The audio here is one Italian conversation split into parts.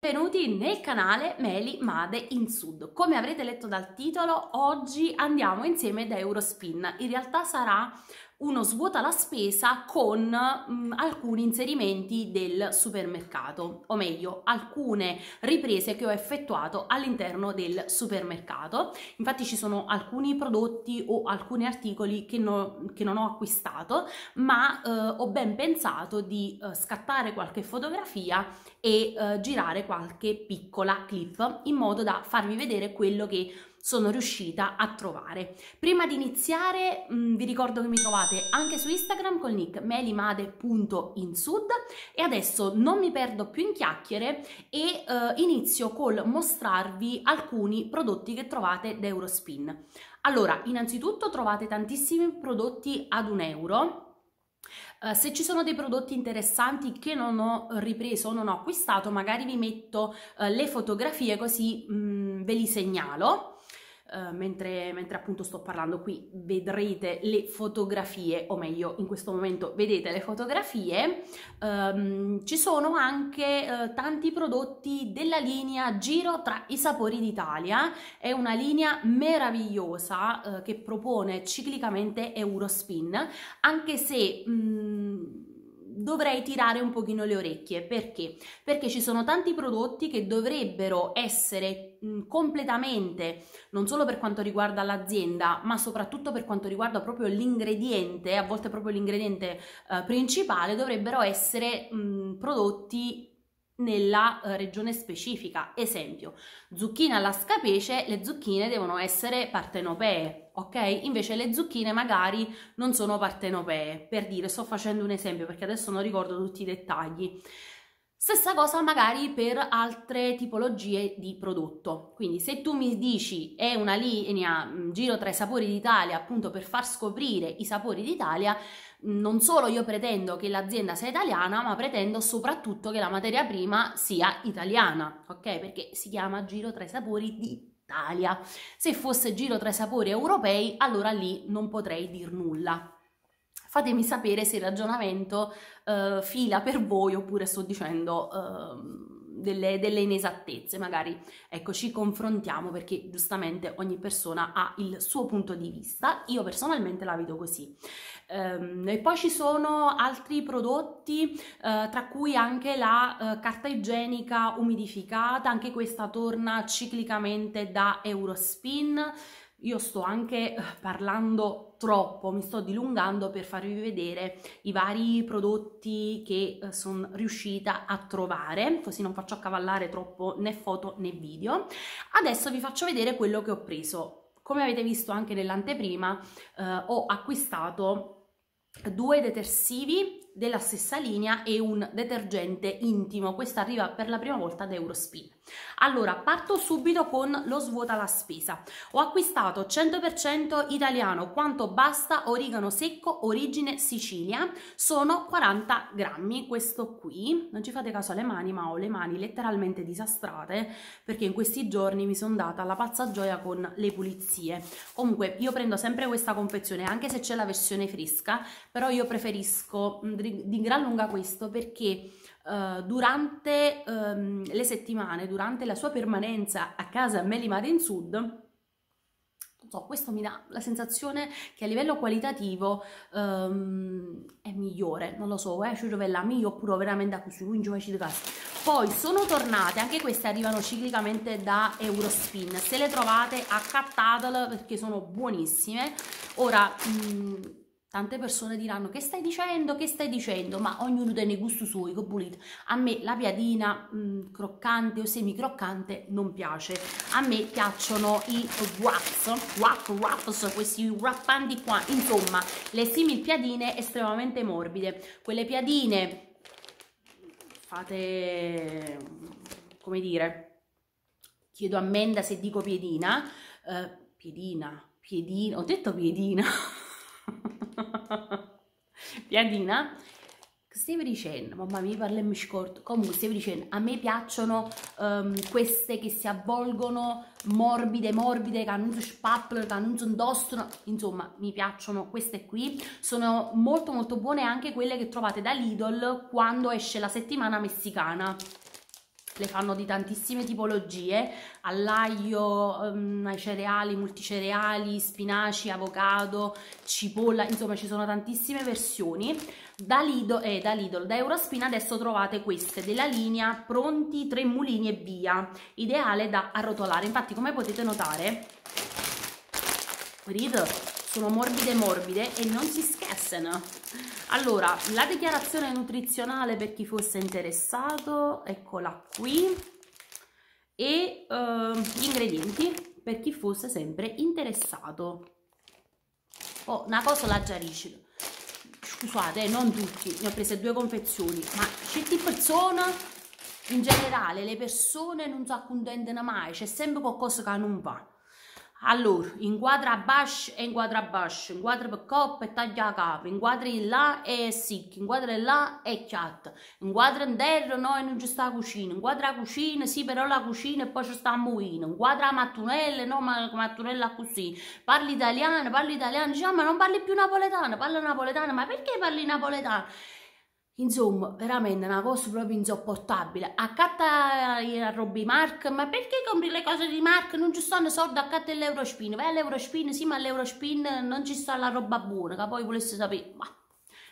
Benvenuti nel canale Meli Made in Sud. Come avrete letto dal titolo, oggi andiamo insieme da Eurospin. In realtà sarà uno svuota la spesa con mh, mm, alcuni inserimenti del supermercato, o meglio, alcune riprese che ho effettuato all'interno del supermercato. Infatti ci sono alcuni prodotti o alcuni articoli che, no, che non ho acquistato, ma eh, ho ben pensato di eh, scattare qualche fotografia e eh, girare qualche piccola clip in modo da farvi vedere quello che sono riuscita a trovare. Prima di iniziare mh, mm, vi ricordo che mi trovate anche su Instagram col nick melimade.insud e adesso non mi perdo più in chiacchiere e uh, inizio col mostrarvi alcuni prodotti che trovate da Eurospin. Allora, innanzitutto trovate tantissimi prodotti ad un euro, Uh, se ci sono dei prodotti interessanti che non ho ripreso o non ho acquistato, magari vi metto uh, le fotografie così um, ve li segnalo. Uh, mentre, mentre, appunto sto parlando qui vedrete le fotografie o meglio in questo momento vedete le fotografie. Um, ci sono anche uh, tanti prodotti della linea Giro tra i sapori d'Italia. È una linea meravigliosa uh, che propone ciclicamente Eurospin anche se mh, dovrei tirare un pochino le orecchie. Perché? Perché ci sono tanti prodotti che dovrebbero essere completamente, non solo per quanto riguarda l'azienda, ma soprattutto per quanto riguarda proprio l'ingrediente, a volte proprio l'ingrediente eh, principale, dovrebbero essere mh, prodotti nella uh, regione specifica. Esempio, zucchine alla scapece, le zucchine devono essere partenopee, ok? Invece le zucchine magari non sono partenopee, per dire, sto facendo un esempio perché adesso non ricordo tutti i dettagli. Stessa cosa magari per altre tipologie di prodotto. Quindi se tu mi dici è una linea mm, giro tra i sapori d'Italia appunto per far scoprire i sapori d'Italia, non solo io pretendo che l'azienda sia italiana, ma pretendo soprattutto che la materia prima sia italiana, ok? Perché si chiama giro tra i sapori d'Italia. Se fosse giro tra i sapori europei, allora lì non potrei dir nulla. Fatemi sapere se il ragionamento uh, fila per voi oppure sto dicendo uh, delle, delle, inesattezze, magari ecco ci confrontiamo perché giustamente ogni persona ha il suo punto di vista, io personalmente la vedo così. Um, e poi ci sono altri prodotti, uh, tra cui anche la uh, carta igienica umidificata, anche questa torna ciclicamente da Eurospin. Io sto anche eh, parlando troppo, mi sto dilungando per farvi vedere i vari prodotti che eh, sono riuscita a trovare, così non faccio accavallare troppo né foto né video. Adesso vi faccio vedere quello che ho preso. Come avete visto anche nell'anteprima, eh, ho acquistato due detersivi della stessa linea e un detergente intimo. Questo arriva per la prima volta da Eurospin. Allora, parto subito con lo svuota la spesa. Ho acquistato 100% italiano, quanto basta, origano secco, origine Sicilia, sono 40 grammi, questo qui. Non ci fate caso alle mani, ma ho le mani letteralmente disastrate, perché in questi giorni mi sono data la pazza gioia con le pulizie. Comunque, io prendo sempre questa confezione, anche se c'è la versione fresca, però io preferisco di gran lunga questo, perché uh, durante um, le settimane, durante la sua permanenza a casa a Melimare in Sud, non so, questo mi dà la sensazione che a livello qualitativo um, è migliore, non lo so, eh, ci la mia oppure veramente a così, quindi ci di casa. Poi sono tornate, anche queste arrivano ciclicamente da Eurospin, se le trovate accattatele perché sono buonissime. Ora, mh, Tante persone diranno che stai dicendo, che stai dicendo, ma ognuno tiene i gusti suoi, che pulito. A me la piadina mh, mm, croccante o semi croccante non piace. A me piacciono i wraps, wrap, wraps, questi wrappanti qua. Insomma, le simil piadine estremamente morbide. Quelle piadine, fate, come dire, chiedo a Menda se dico piedina, uh, piedina, piedina, ho detto piedina. Piadina, stavo dicendo, mamma mia parla mi scorto, comunque stavo dicendo, a me piacciono um, queste che si avvolgono morbide, morbide, che non si spappolano, che non si indostrano, insomma mi piacciono queste qui, sono molto molto buone anche quelle che trovate da Lidl quando esce la settimana messicana le fanno di tantissime tipologie, all'aglio, um, ai cereali, multicereali, spinaci, avocado, cipolla, insomma ci sono tantissime versioni. Da Lidl, eh, da Lidl, da Eurospin adesso trovate queste della linea pronti tre mulini e via, ideale da arrotolare. Infatti come potete notare, vedete, sono morbide morbide e non si scassano. Allora, la dichiarazione nutrizionale per chi fosse interessato, eccola qui, e uh, gli ingredienti per chi fosse sempre interessato. Oh, una cosa la già riuscito scusate, non tutti, ne ho prese due confezioni, ma certe persone, in generale, le persone non si accontentano mai, c'è sempre qualcosa che non va. Allora, inquadra a basso e inquadra a basso, inquadra per coppa e taglia a capo, inquadra là e sicchi, inquadra là e chiatta, inquadra in terra no e non ci sta la cucina, inquadra la cucina, sì però la cucina e poi ci sta il mulino, inquadra la mattonella, no ma la mattonella così, parli italiano, parli italiano, diciamo ma non parli più napoletano, parla napoletano, ma perché parli napoletano? Insomma, veramente una cosa proprio insopportabile. Accatta a roba Mark, ma perché compri le cose di Mark? Non ci stanno soldi, accatta l'Eurospin. Vai all'Eurospin, sì, ma all'Eurospin non ci sta la roba buona, che poi volesse sapere. Ma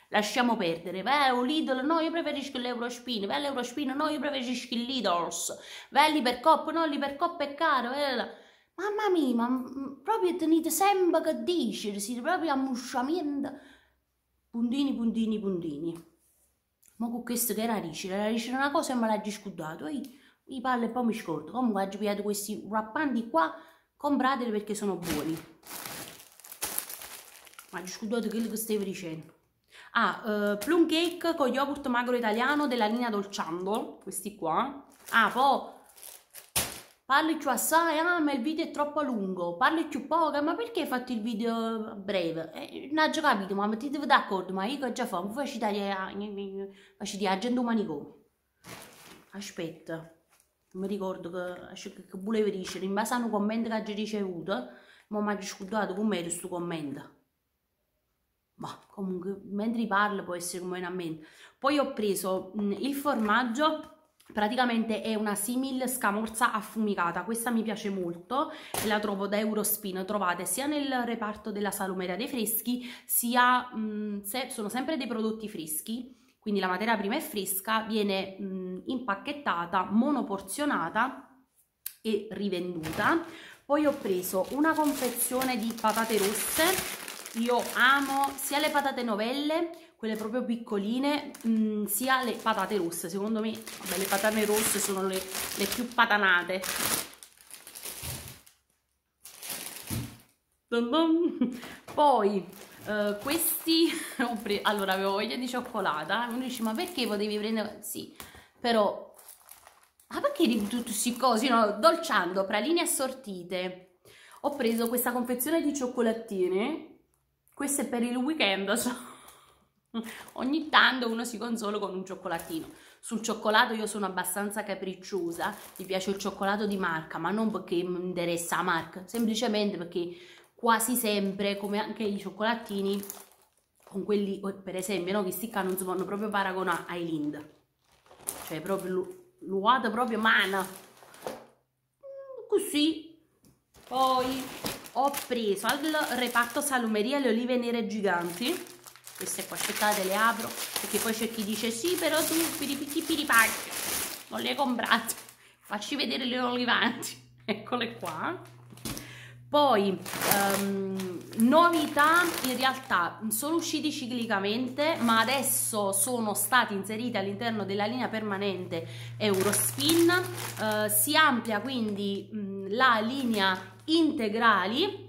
lasciamo perdere. Vai a Lidl, no, io preferisco l'Eurospin. Vai all'Eurospin, no, io preferisco il Lidls. Vai all'Ipercop, no, l'Ipercop è caro. Vai Mamma mia, ma proprio tenete sempre che dici, siete proprio ammusciamento. Puntini, puntini, puntini. Ma con questo che era ricci, era ricci una cosa e me l'ha scudato. Io, io parlo e poi mi scordo. Comunque ho pigliato questi rappanti qua, comprateli perché sono buoni. Ma ho scudato quello che stavi dicendo. Ah, uh, plum cake con yogurt magro italiano della linea Dolciando, questi qua. Ah, poi Parli più assai, ah ma il video è troppo lungo, parli più poco, ma perché hai fatto il video breve? Eh, non ho già capito, ma mettete d'accordo, ma io che già fa, mi faccio tagliare, faccio di agendo manicomio. Aspetta, non mi ricordo che, che, che volevo dire, in base a un commento che ho ricevuto, ma mi ha scudato com'era questo commento. Ma comunque, mentre parlo può essere come in mente. Poi ho preso mh, il formaggio praticamente è una simil scamorza affumicata. Questa mi piace molto e la trovo da Eurospin. Trovate sia nel reparto della salumeria dei freschi sia mh, mm, se, sono sempre dei prodotti freschi. Quindi la materia prima è fresca viene mh, mm, impacchettata monoporzionata e rivenduta. Poi ho preso una confezione di patate rosse. Io amo sia le patate novelle quelle proprio piccoline, mh, mm, sia le patate rosse. Secondo me vabbè, le patate rosse sono le, le più patanate. Poi uh, questi, allora avevo voglia di cioccolata, uno dice ma perché potevi prendere, sì, però, ma perché di tutti questi cosi, no? Dolciando, praline assortite, ho preso questa confezione di cioccolatini, questo è per il weekend, so Ogni tanto uno si consola con un cioccolatino. Sul cioccolato io sono abbastanza capricciosa, mi piace il cioccolato di marca, ma non perché mi interessa la marca, semplicemente perché quasi sempre, come anche i cioccolatini, con quelli, per esempio, no, questi qua non si possono proprio paragonare ai Lind. Cioè, proprio, l'uato proprio mana. Mm, così. Poi ho preso al reparto salumeria le olive nere giganti queste qua aspettate le apro perché poi c'è chi dice sì però tu piripicchi piripacchi non le hai comprate facci vedere le olivanti eccole qua. Poi um, novità in realtà sono usciti ciclicamente ma adesso sono stati inseriti all'interno della linea permanente Eurospin uh, si amplia quindi mh, la linea integrali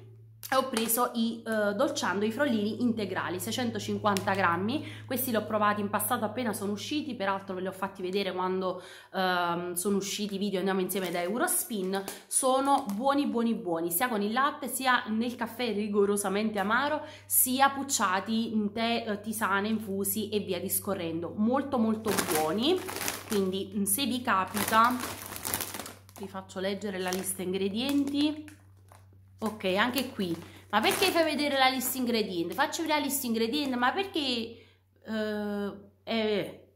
ho preso i uh, dolciando i frollini integrali 650 grammi. Questi li ho provati in passato appena sono usciti peraltro ve li ho fatti vedere quando uh, sono usciti i video andiamo insieme da Eurospin. Sono buoni buoni buoni sia con il latte sia nel caffè rigorosamente amaro sia pucciati in tè uh, tisane infusi e via discorrendo. Molto molto buoni. Quindi se vi capita vi faccio leggere la lista ingredienti ok anche qui ma perché fai vedere la lista ingredienti faccio vedere la lista ingredienti ma perché uh, eh,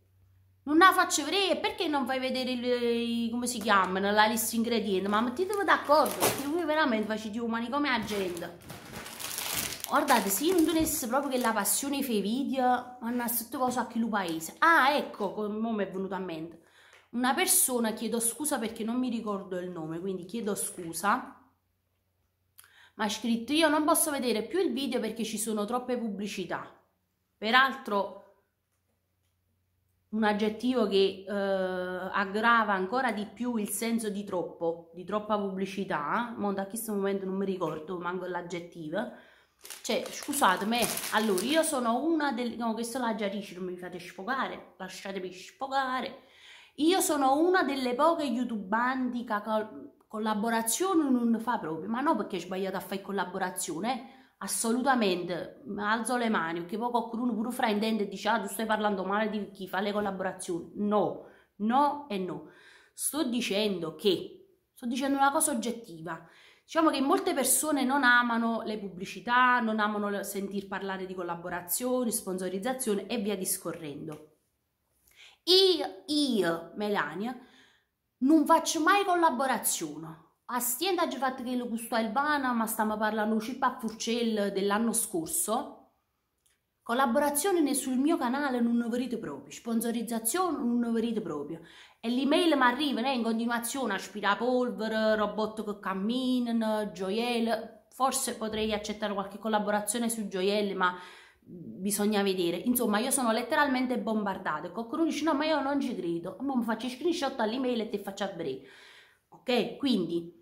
Non la faccio vedere, perché non fai vedere il, come si chiamano, la lista ingredienti? Ma mettetevi d'accordo, perché voi veramente facete umani come agenda. Guardate, se io non tenesse proprio che la passione fa i video, hanno tutte cose a chi lo paese. Ah, ecco, come mi è venuto a mente. Una persona, chiedo scusa perché non mi ricordo il nome, quindi chiedo scusa, ma ha scritto io non posso vedere più il video perché ci sono troppe pubblicità. Peraltro un aggettivo che eh, aggrava ancora di più il senso di troppo, di troppa pubblicità, ma da questo momento non mi ricordo manco l'aggettivo, cioè scusatemi, allora io sono una delle, no questo l'ha già dice, non mi fate sfogare, lasciatemi sfogare, io sono una delle poche youtubanti che collaborazione non fa proprio, ma non perché è sbagliato a fare collaborazione, eh. Assolutamente. Alzo le mani perché poi qualcuno pure fraintende e dice ah tu stai parlando male di chi fa le collaborazioni. No, no e no. Sto dicendo che sto dicendo una cosa oggettiva. Diciamo che molte persone non amano le pubblicità non amano sentir parlare di collaborazioni, sponsorizzazioni e via discorrendo. Io, io Melania non faccio mai collaborazione Astienda ha fatto che lo gusto Albana, ma stiamo parlando chip a Furcell dell'anno scorso. Collaborazione sul mio canale non vedete proprio, sponsorizzazione non vedete proprio. E l'email mi arriva in continuazione, aspirapolvere, robot che camminano, gioielli. Forse potrei accettare qualche collaborazione su gioielli, ma bisogna vedere. Insomma, io sono letteralmente bombardata. Qualcuno dice no, ma io non ci credo. Ma mi faccio screenshot all'email e ti faccio a breve. Ok? Quindi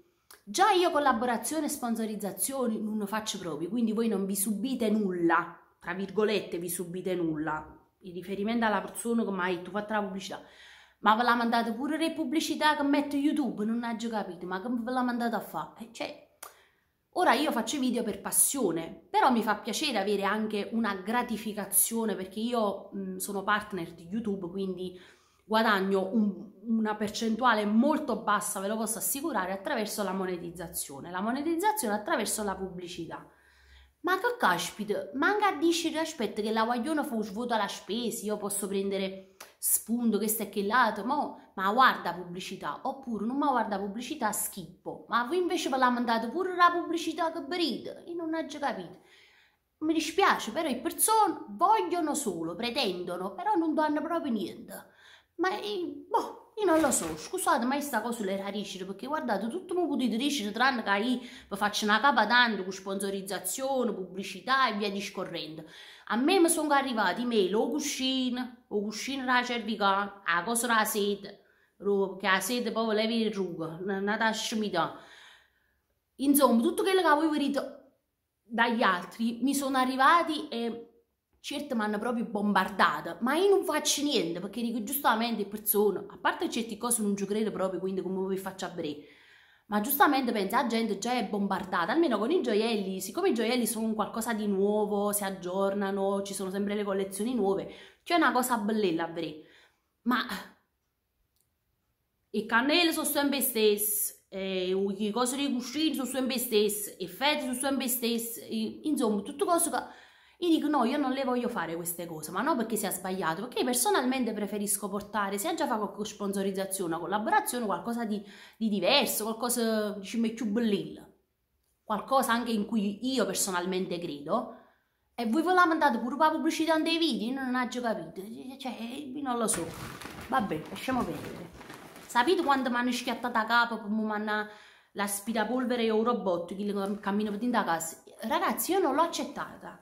Già io collaborazione e sponsorizzazioni non lo faccio proprio, quindi voi non vi subite nulla, tra virgolette vi subite nulla, in riferimento alla persona che mi ha detto fatta la pubblicità. Ma ve la mandate pure le pubblicità che metto YouTube, non ho già capito, ma che ve la mandate a fare? Eh, cioè, ora io faccio video per passione, però mi fa piacere avere anche una gratificazione perché io mh, sono partner di YouTube, quindi guadagno un, una percentuale molto bassa, ve lo posso assicurare, attraverso la monetizzazione. La monetizzazione attraverso la pubblicità. Ma che caspita, manca a dire aspetta che la guagliona fu svuota la spesa, io posso prendere spunto, questo e che lato, mo, ma guarda pubblicità, oppure non ma guarda pubblicità, schippo. Ma voi invece ve la mandate pure la pubblicità che bride, io non ho già capito. Mi dispiace, però le persone vogliono solo, pretendono, però non danno proprio niente. Ma io, boh, io non lo so, scusate, ma questa cosa le radici, perché guardate, tutto mi potete dire, tranne che io faccio una capa tanto con sponsorizzazione, pubblicità e via discorrendo. A me mi sono arrivati email o cuscine, o cuscine da cervicale, a cosa della sete, che la sete poi levi il ruga, una tascimità. Insomma, tutto quello che voi vedete dagli altri mi sono arrivati e Certo mi hanno proprio bombardata, ma io non faccio niente perché dico giustamente persone, a parte certe cose non ci credo proprio, quindi come vi faccio a breve. Ma giustamente penso, la gente già è bombardata, almeno con i gioielli, siccome i gioielli sono qualcosa di nuovo, si aggiornano, ci sono sempre le collezioni nuove, c'è una cosa bella a breve. Ma i cannelli sono sempre stessi, eh, le cose di cuscini sono sempre stesse, i fetti sono sempre stessi, insomma, tutte cose che io dico no, io non le voglio fare queste cose, ma non perché sia sbagliato, perché personalmente preferisco portare, se già fa qualche sponsorizzazione, una collaborazione, qualcosa di, di diverso, qualcosa diciamo più bellino, qualcosa anche in cui io personalmente credo, e voi ve la mandate pure la pubblicità dei video, non ho già capito, cioè, non lo so, vabbè, lasciamo vedere. Sapete quando mi hanno schiattato a capo, come mi l'aspirapolvere o un robot che cammina per dentro casa? Ragazzi, io non l'ho accettata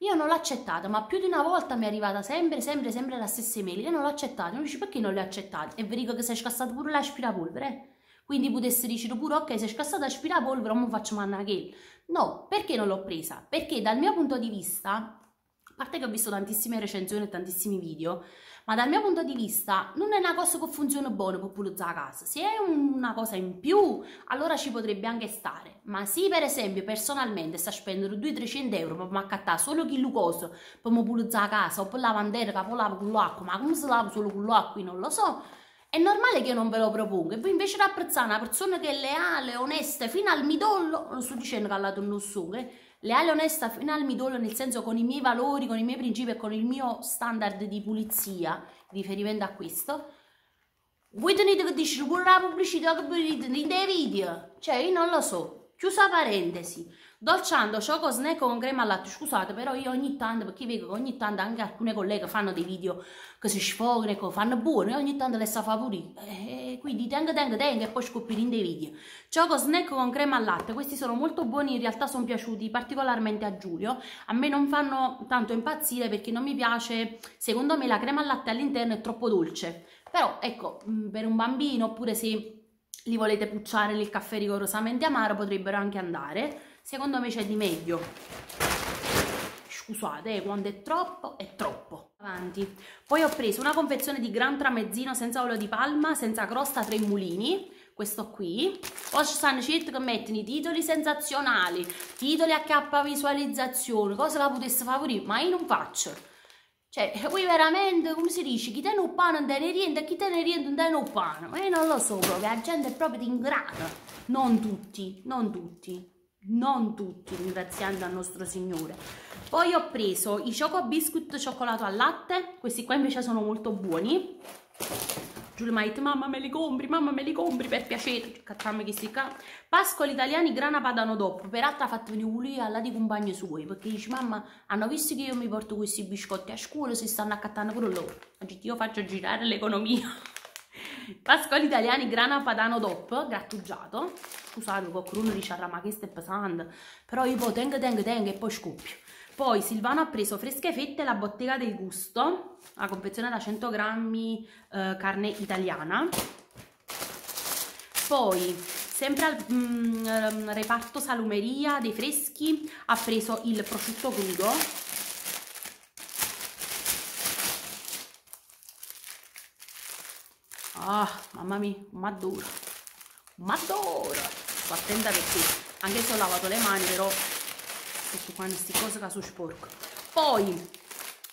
io non l'ho accettata, ma più di una volta mi è arrivata sempre, sempre, sempre la stessa email. Io non l'ho accettata. Non dici perché non l'ho accettata? È vero che sei scassato pure l'aspirapolvere. Quindi potessi dire pure ok, sei scassato l'aspirapolvere, non faccio manna che. No, perché non l'ho presa? Perché dal mio punto di vista, parte che ho visto tantissime recensioni e tantissimi video, ma dal mio punto di vista non è una cosa che funziona bene per pulire la casa. Se è una cosa in più, allora ci potrebbe anche stare. Ma se per esempio personalmente sta spendendo 200-300 euro per accattare solo chilo cosa per pulire la casa o per la lavandera che lava con l'acqua, ma come si lava solo con l'acqua non lo so, è normale che io non ve lo proponga. E voi invece di apprezzare una persona che è leale, onesta, fino al midollo, non sto dicendo che ha dato un sole, leale, onesta fino al midollo, nel senso con i miei valori, con i miei principi e con il mio standard di pulizia, riferimento a questo. Voi tenete che distribuire la pubblicità che volete nei video? Cioè, io non lo so. Chiusa parentesi. Dolciando Choco Snack con crema al latte, scusate però io ogni tanto, perché vedo che ogni tanto anche alcune colleghe fanno dei video che si sfogano, che fanno buono e ogni tanto le sa favorire, e quindi tenga tenga tenga e poi scoprire in dei video. Choco Snack con crema al latte, questi sono molto buoni, in realtà sono piaciuti particolarmente a Giulio, a me non fanno tanto impazzire perché non mi piace, secondo me la crema al latte all'interno è troppo dolce, però ecco, mm, per un bambino oppure se li volete pucciare nel caffè rigorosamente amaro potrebbero anche andare secondo me c'è di meglio. Scusate eh, quando è troppo è troppo. Avanti. Poi ho preso una confezione di gran tramezzino senza olio di palma senza crosta tre mulini. Questo qui. Ci stanno certi che mettono i titoli sensazionali titoli a K visualizzazione cosa la potesse favorire ma io non faccio. Cioè, qui veramente, come si dice, chi tiene un pane non te ne riente, chi te ne riente non te ne pane. Ma io non lo so proprio, la gente è proprio ingrata. Non tutti, non tutti non tutti, ringraziando al nostro Signore. Poi ho preso i Choco Biscuit cioccolato al latte, questi qua invece sono molto buoni. Giulia mi ha mamma me li compri, mamma me li compri, per piacere, cacciamo questi qua. Pascoli italiani grana padano dopo, peraltro ha fatto venire lui alla di compagni suoi, perché dice, mamma, hanno visto che io mi porto questi biscotti a scuola, si stanno accattando pure loro. Io faccio girare l'economia. Pascoli italiani grana padano DOP, grattugiato. Scusate, qualcuno dice, ma che è pesante. Però io poi tengo, tengo, tengo e poi scoppio. Poi Silvano ha preso fresche fette la bottega del gusto, la confezione da 100 grammi eh, carne italiana. Poi, sempre al mm, reparto salumeria dei freschi, ha preso il prosciutto crudo Ah, mamma mia, ma dura. Ma dura. Sto attenta perché anche se ho lavato le mani, però queste qua queste cose che sono sporco. Poi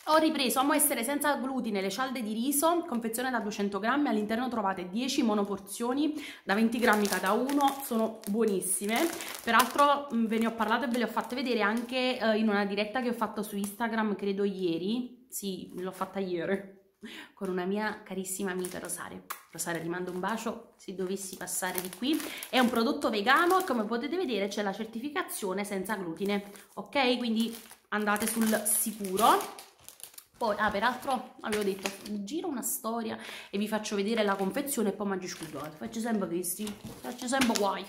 ho ripreso a essere senza glutine le cialde di riso, confezione da 200 grammi, all'interno trovate 10 monoporzioni da 20 grammi cada uno, sono buonissime. Peraltro ve ne ho parlato e ve le ho fatte vedere anche eh, in una diretta che ho fatto su Instagram, credo ieri. Sì, l'ho fatta ieri con una mia carissima amica Rosaria. Rosaria ti mando un bacio se dovessi passare di qui. È un prodotto vegano e come potete vedere c'è la certificazione senza glutine, ok? Quindi andate sul sicuro. Poi, ah, peraltro avevo detto, giro una storia e vi faccio vedere la confezione e poi mangio scusate. Faccio sempre questi, faccio sempre guai.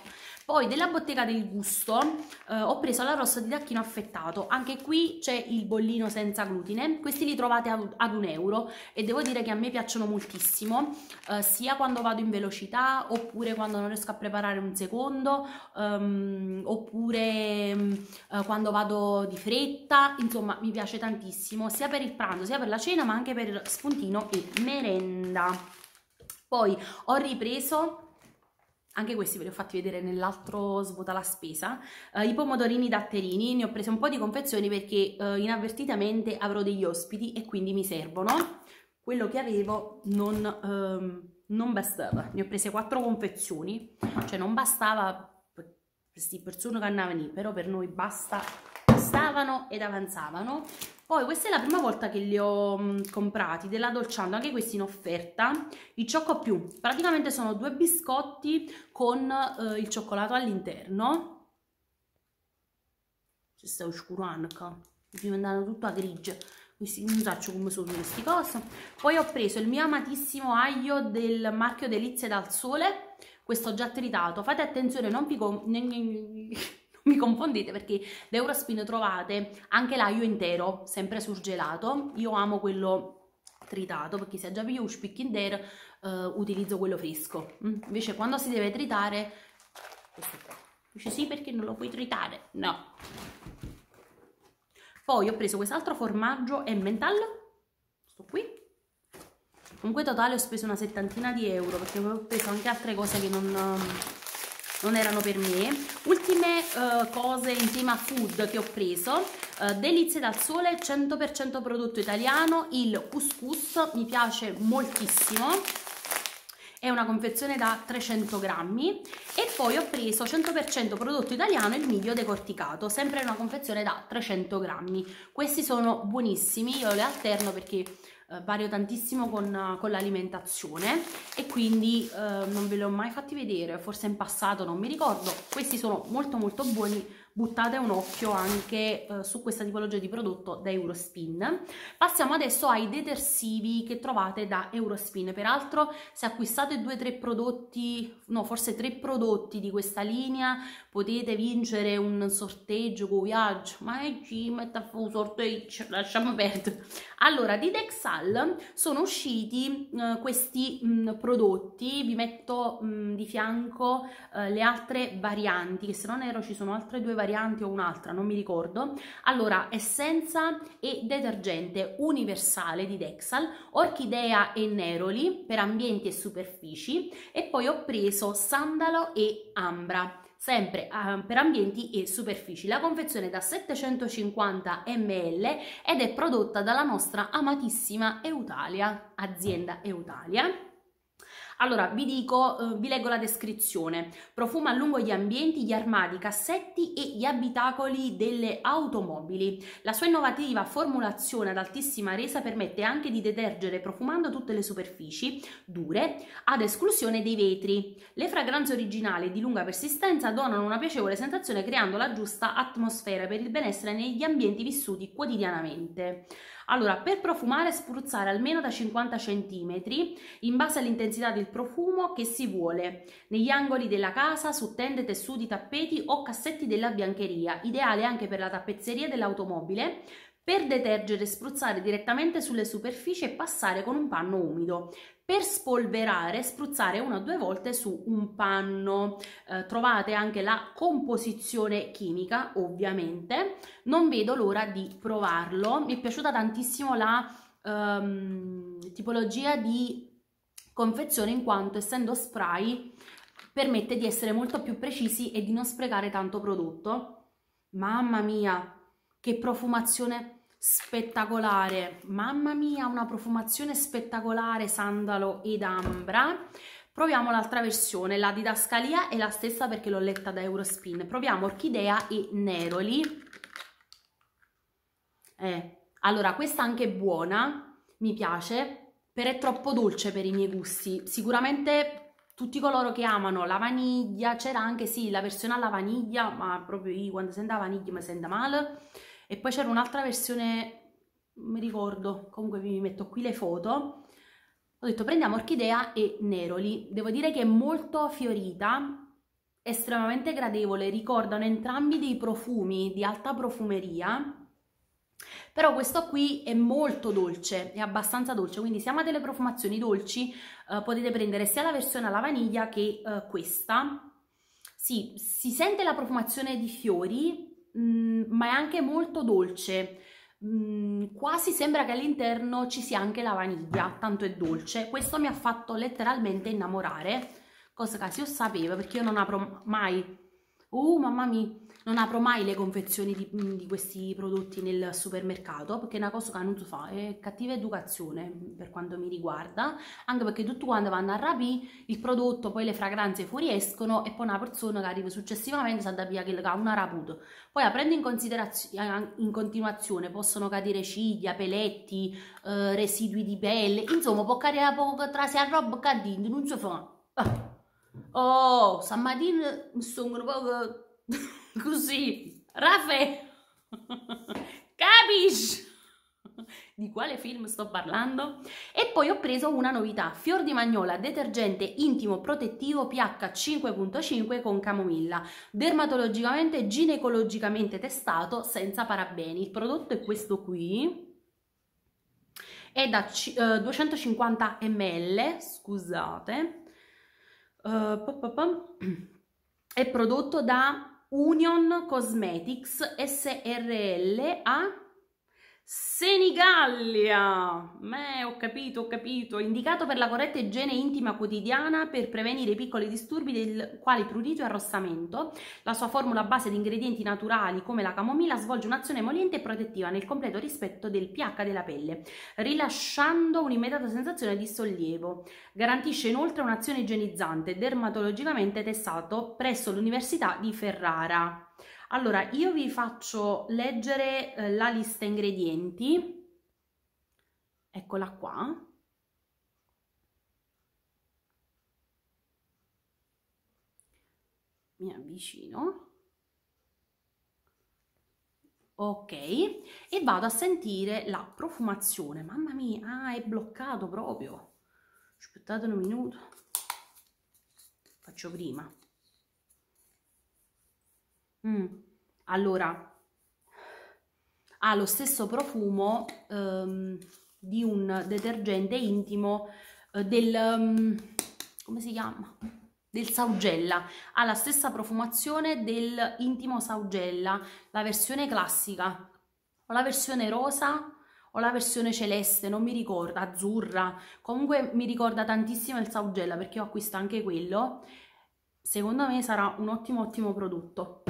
Poi della bottega del gusto eh, ho preso la rossa di tacchino affettato, anche qui c'è il bollino senza glutine, questi li trovate ad, ad un euro e devo dire che a me piacciono moltissimo, eh, sia quando vado in velocità oppure quando non riesco a preparare un secondo, um, oppure um, quando vado di fretta, insomma mi piace tantissimo, sia per il pranzo sia per la cena ma anche per spuntino e merenda. Poi ho ripreso anche questi ve li ho fatti vedere nell'altro svuota la spesa, uh, i pomodorini datterini, ne ho preso un po' di confezioni perché uh, inavvertitamente avrò degli ospiti e quindi mi servono, quello che avevo non, um, non bastava, ne ho prese quattro confezioni, cioè non bastava per queste persone che andavano però per noi basta, bastavano ed avanzavano, poi questa è la prima volta che li ho mh, comprati della Dolciando, anche questi in offerta, i Ciocco Più. Praticamente sono due biscotti con eh, il cioccolato all'interno. Ci sta oscurando qua, mi diventano tutta grigia. Questi, non so come sono questi cose. Poi ho preso il mio amatissimo aglio del marchio Delizie dal Sole, questo già tritato. Fate attenzione, non vi mi confondete perché da trovate anche l'aglio intero, sempre surgelato. Io amo quello tritato perché se già vi un spicchio intero uh, utilizzo quello fresco. Mm? Invece quando si deve tritare, questo qua. Dice sì perché non lo puoi tritare? No. Poi ho preso quest'altro formaggio Emmental, sto qui. Comunque totale ho speso una settantina di euro perché ho preso anche altre cose che non non erano per me. Ultime uh, cose in tema food che ho preso, uh, delizie dal sole, 100% prodotto italiano, il couscous, mi piace moltissimo, è una confezione da 300 grammi e poi ho preso 100% prodotto italiano il miglio decorticato, sempre una confezione da 300 grammi. Questi sono buonissimi, io li alterno perché eh, vario tantissimo con, con l'alimentazione e quindi eh, non ve li ho mai fatti vedere, forse in passato non mi ricordo, questi sono molto molto buoni buttate un occhio anche eh, su questa tipologia di prodotto da Eurospin. Passiamo adesso ai detersivi che trovate da Eurospin. Peraltro se acquistate due o tre prodotti, no forse tre prodotti di questa linea potete vincere un sorteggio con viaggio, ma è ci metta un sorteggio, lasciamo perdere. Allora, di Dexal sono usciti eh, questi mh, mm, prodotti, vi metto mh, mm, di fianco eh, le altre varianti, che se non ero ci sono altre due varianti o un'altra, non mi ricordo. Allora, essenza e detergente universale di Dexal, orchidea e neroli per ambienti e superfici e poi ho preso sandalo e ambra sempre uh, per ambienti e superfici. La confezione è da 750 ml ed è prodotta dalla nostra amatissima Eutalia, azienda Eutalia. Allora, vi dico, eh, vi leggo la descrizione. Profuma a lungo gli ambienti, gli armadi, i cassetti e gli abitacoli delle automobili. La sua innovativa formulazione ad altissima resa permette anche di detergere profumando tutte le superfici dure, ad esclusione dei vetri. Le fragranze originali di lunga persistenza donano una piacevole sensazione creando la giusta atmosfera per il benessere negli ambienti vissuti quotidianamente. Allora, per profumare spruzzare almeno da 50 cm in base all'intensità del profumo che si vuole, negli angoli della casa, su tende, tessuti, tappeti o cassetti della biancheria, ideale anche per la tappezzeria dell'automobile, per detergere spruzzare direttamente sulle superfici e passare con un panno umido. Per spolverare, spruzzare una o due volte su un panno. Eh, trovate anche la composizione chimica, ovviamente. Non vedo l'ora di provarlo. Mi è piaciuta tantissimo la um, tipologia di confezione in quanto essendo spray permette di essere molto più precisi e di non sprecare tanto prodotto. Mamma mia, che profumazione spettacolare, mamma mia una profumazione spettacolare sandalo ed ambra. Proviamo l'altra versione, la didascalia è la stessa perché l'ho letta da Eurospin. Proviamo orchidea e neroli. Eh, allora questa anche è buona mi piace però è troppo dolce per i miei gusti. Sicuramente tutti coloro che amano la vaniglia c'era anche sì la versione alla vaniglia ma proprio io quando sento la vaniglia mi sento male e poi c'era un'altra versione, mi ricordo, comunque vi metto qui le foto, ho detto prendiamo orchidea e neroli, devo dire che è molto fiorita, estremamente gradevole, ricordano entrambi dei profumi di alta profumeria, però questo qui è molto dolce, è abbastanza dolce, quindi se amate le profumazioni dolci eh, potete prendere sia la versione alla vaniglia che eh, questa. Sì, si sente la profumazione di fiori, Mm, ma è anche molto dolce. Mm, quasi sembra che all'interno ci sia anche la vaniglia, tanto è dolce. Questo mi ha fatto letteralmente innamorare, cosa che io sapevo perché io non apro mai... Uh, mamma mia! non apro mai le confezioni di, mm, di, questi prodotti nel supermercato perché è una cosa che non si fa, è cattiva educazione per quanto mi riguarda, anche perché tutto quando vanno a rapire il prodotto, poi le fragranze fuoriescono e poi una persona che arriva successivamente sa da via che ha una raputo. Poi aprendo in considerazione in continuazione possono cadere ciglia, peletti, eh, residui di pelle, insomma può cadere poco tra sé a roba cadendo, non si fa. Ah. Oh, stamattina mi sono po' Così, Raffe, capisci? Di quale film sto parlando? E poi ho preso una novità, fior di magnola detergente intimo protettivo pH 5.5 con camomilla, dermatologicamente ginecologicamente testato senza parabeni. Il prodotto è questo qui, è da uh, 250 ml, scusate, uh, è prodotto da Union Cosmetics SRL a Senigallia, Beh, ho capito, ho capito, indicato per la corretta igiene intima quotidiana per prevenire i piccoli disturbi del, quali prurito e arrossamento. La sua formula base di ingredienti naturali come la camomilla svolge un'azione emoliente e protettiva nel completo rispetto del pH della pelle, rilasciando un'immediata sensazione di sollievo. Garantisce inoltre un'azione igienizzante dermatologicamente testato presso l'Università di Ferrara. Allora, io vi faccio leggere eh, la lista ingredienti. eccola qua. Mi avvicino. Ok, e vado a sentire la profumazione. Mamma mia, ah, è bloccato proprio. Aspettate un minuto. Faccio prima. Mm. Allora, ha lo stesso profumo um, di un detergente intimo uh, del... Um, come si chiama? del Saugella, ha la stessa profumazione del Intimo Saugella, la versione classica, o la versione rosa o la versione celeste, non mi ricordo, azzurra, comunque mi ricorda tantissimo il Saugella perché ho acquistato anche quello, secondo me sarà un ottimo ottimo prodotto.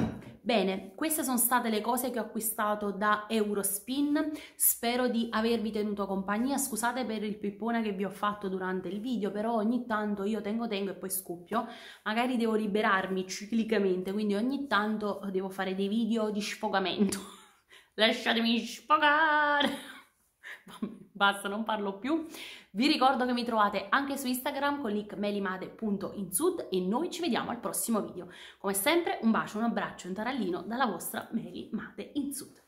Bene, queste sono state le cose che ho acquistato da Eurospin, spero di avervi tenuto compagnia, scusate per il pippone che vi ho fatto durante il video, però ogni tanto io tengo tengo e poi scuppio, magari devo liberarmi ciclicamente, quindi ogni tanto devo fare dei video di sfogamento, lasciatemi sfogare! basta, non parlo più. Vi ricordo che mi trovate anche su Instagram con link melimade.insud e noi ci vediamo al prossimo video. Come sempre un bacio, un abbraccio, un tarallino dalla vostra Meli Made in Sud.